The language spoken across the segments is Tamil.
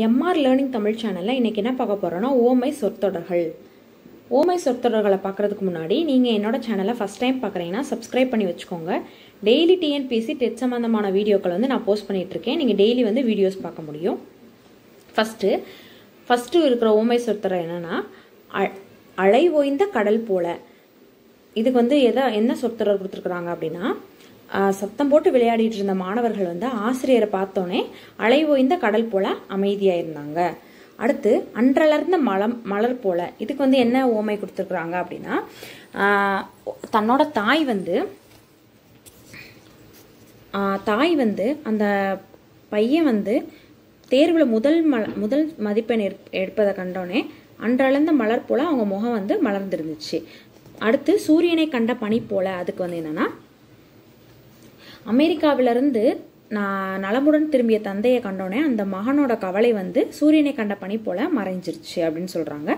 எம்ஆர் லேர்னிங் தமிழ் சேனலில் இன்றைக்கி என்ன பார்க்க போகிறோன்னா ஓமை சொற்தொடர்கள். ஓமை சொற்தொடர்களை பார்க்குறதுக்கு முன்னாடி நீங்கள் என்னோட சேனலை ஃபஸ்ட் டைம் பார்க்குறீங்கன்னா சப்ஸ்கிரைப் பண்ணி வச்சுக்கோங்க. டெய்லி டிஎன்பிசி டெட் சம்மந்தமான வீடியோக்கள் வந்து நான் போஸ்ட் பண்ணிகிட்ருக்கேன் நீங்கள் டெய்லி வந்து வீடியோஸ் பார்க்க முடியும். ஃபஸ்ட்டு ஃபஸ்ட்டு இருக்கிற ஓமை சொற்தொடர் என்னென்னா அலை ஓய்ந்த கடல் போல. இதுக்கு வந்து எதை என்ன சொற்தொடர் கொடுத்துருக்குறாங்க அப்படின்னா சத்தம் போட்டு விளையாடிட்டு இருந்த மாணவர்கள் வந்து ஆசிரியரை பார்த்தோன்னே அலை ஓய்ந்த கடல் போல அமைதியாக இருந்தாங்க அடுத்து அன்றலர்ந்த மலம் மலர் போல. இதுக்கு வந்து என்ன ஓமை கொடுத்துருக்குறாங்க அப்படின்னா தன்னோட தாய் வந்து ஆஹ் தாய் வந்து அந்த பையன் வந்து தேர்வில் முதல் மல முதல் மதிப்பெண் எடுப்பதை கண்டோன்னே அன்றளந்த மலர் போல அவங்க முகம் வந்து மலர்ந்துருந்துச்சு. அடுத்து சூரியனை கண்ட பனி போல. அதுக்கு வந்து என்னன்னா அமெரிக்காவிலிருந்து நான் நலமுடன் திரும்பிய தந்தையை கண்டோன்னே அந்த மகனோட கவலை வந்து சூரியனை கண்ட பனி போல மறைஞ்சிருச்சு அப்படின்னு சொல்றாங்க.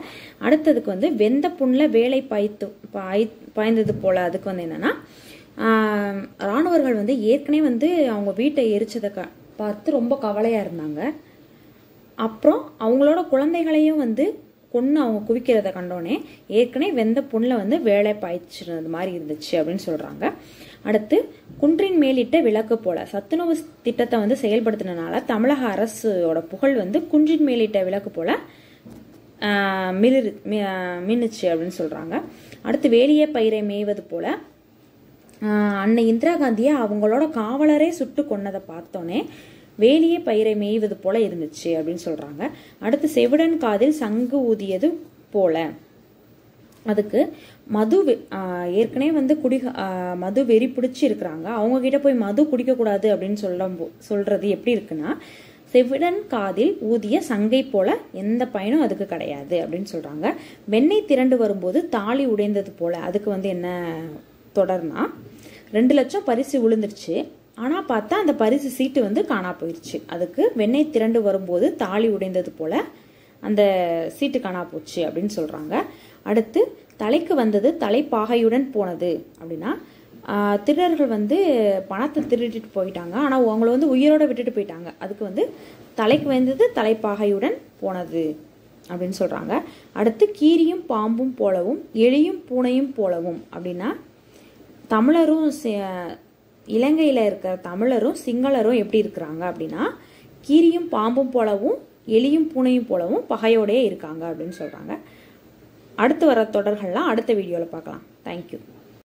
அடுத்ததுக்கு வந்து வெந்த புண்ணில் வேலை பாய்த்து பாய் பாய்ந்தது போல அதுக்கு வந்து என்னன்னா இராணுவர்கள் ராணுவர்கள் வந்து ஏற்கனவே வந்து அவங்க வீட்டை எரிச்சதை க பார்த்து ரொம்ப கவலையா இருந்தாங்க. அப்புறம் அவங்களோட குழந்தைகளையும் வந்து கொன்று அவங்க குவிக்கிறத கண்டோடனே ஏற்கனவே வெந்த புண்ணில் வந்து வேலை பாய்ச்சிருந்தது மாதிரி இருந்துச்சு அப்படின்னு சொல்கிறாங்க அடுத்து குன்றின் மேலிட்ட விளக்கு போல. சத்துணவு திட்டத்தை வந்து செயல்படுத்தினால தமிழக அரசோட புகழ் வந்து குன்றின் மேலிட்ட விளக்கு போல மிளிரு மின்னுச்சு அப்படின்னு சொல்கிறாங்க அடுத்து வேலியே பயிரை மேய்வது போல அன்னை இந்திரா காந்தியை அவங்களோட காவலரே சுட்டு கொன்னதை பார்த்தோன்னே வேலியே பயிரை மேய்வது போல இருந்துச்சு அப்படின்னு சொல்றாங்க. அடுத்து செவிடன் காதில் சங்கு ஊதியது போல. அதுக்கு மது ஏற்கனவே வந்து குடி மது வெறி பிடிச்சி இருக்கிறாங்க அவங்க கிட்ட போய் மது குடிக்கக்கூடாது அப்படின்னு சொல்ல சொல்றது எப்படி இருக்குன்னா செவிடன் காதில் ஊதிய சங்கை போல எந்த பயனும் அதுக்கு கிடையாது அப்படின்னு சொல்றாங்க. வெண்ணெய் திரண்டு வரும்போது தாலி உடைந்தது போல அதுக்கு வந்து என்ன தொடர்னா ரெண்டு லட்சம் பரிசு விழுந்துருச்சு. ஆனால் பார்த்தா அந்த பரிசு சீட்டு வந்து காணா போயிடுச்சு அதுக்கு வெண்ணெய் திரண்டு வரும்போது தாலி உடைந்தது போல அந்த சீட்டு காணா போச்சு அப்படின்னு சொல்கிறாங்க அடுத்து தலைக்கு வந்தது தலைப்பாகையுடன் போனது அப்படின்னா திருடர்கள் வந்து பணத்தை திருடிட்டு போயிட்டாங்க. ஆனால் அவங்கள வந்து உயிரோட விட்டுட்டு போயிட்டாங்க. அதுக்கு வந்து தலைக்கு வந்தது தலைப்பாகையுடன் போனது அப்படின்னு சொல்கிறாங்க அடுத்து கீரியும் பாம்பும் போலவும் எலியும் பூனையும் போலவும் அப்படின்னா தமிழரும் இலங்கையில் இருக்கிற தமிழரும் சிங்களரும் எப்படி இருக்கிறாங்க அப்படின்னா கீரியும் பாம்பும் போலவும் எலியும் பூனையும் போலவும் பகையோடயே இருக்காங்க அப்படின்னு சொல்கிறாங்க அடுத்து வர தொடர்கள்லாம் அடுத்த வீடியோவில் பார்க்கலாம். தேங்க்யூ